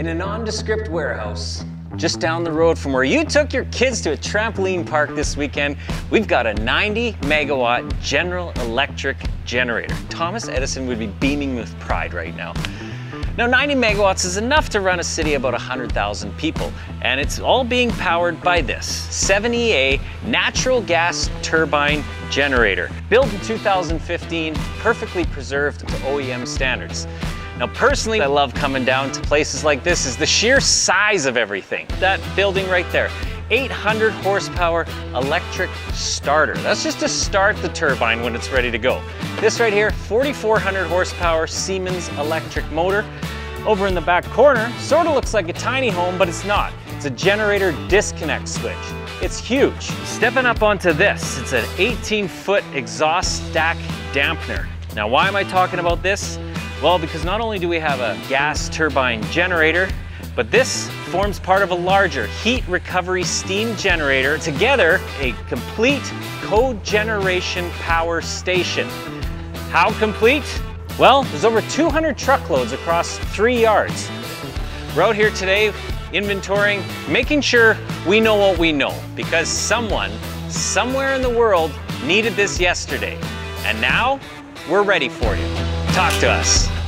in a nondescript warehouse just down the road from where you took your kids to a trampoline park this weekend, we've got a 90 megawatt General Electric generator. Thomas Edison would be beaming with pride right now. Now 90 megawatts is enough to run a city about 100,000 people, and it's all being powered by this 7EA natural gas turbine generator. Built in 2015, perfectly preserved to OEM standards. Now personally, I love coming down to places like this is the sheer size of everything. That building right there, 800 horsepower electric starter. That's just to start the turbine when it's ready to go. This right here, 4,400 horsepower Siemens electric motor. Over in the back corner, sort of looks like a tiny home, but it's not. It's a generator disconnect switch. It's huge. Stepping up onto this, it's an 18 foot exhaust stack dampener. Now, why am I talking about this? Well, because not only do we have a gas turbine generator, but this forms part of a larger heat recovery steam generator, together a complete cogeneration power station. How complete? Well, there's over 200 truckloads across three yards. We're out here today inventorying, making sure we know what we know because someone, somewhere in the world needed this yesterday. And now we're ready for you. Talk to us.